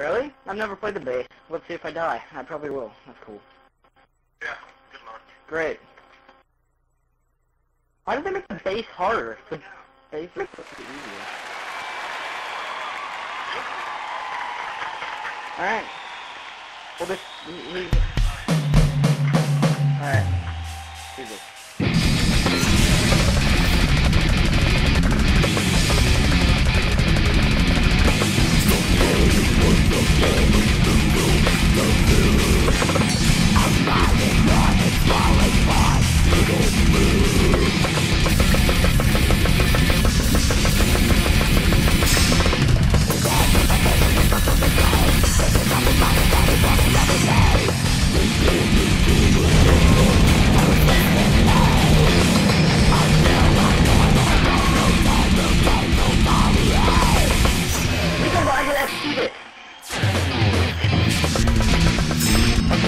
Really? I've never played the bass. Let's see if I die. I probably will. That's cool. Yeah, good luck. Great. Why did they make the bass harder? The bass is supposed to be easier. Alright. Well, this... Alright. Do this.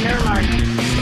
Never mind.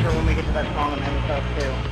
For when we get to that song and stuff too.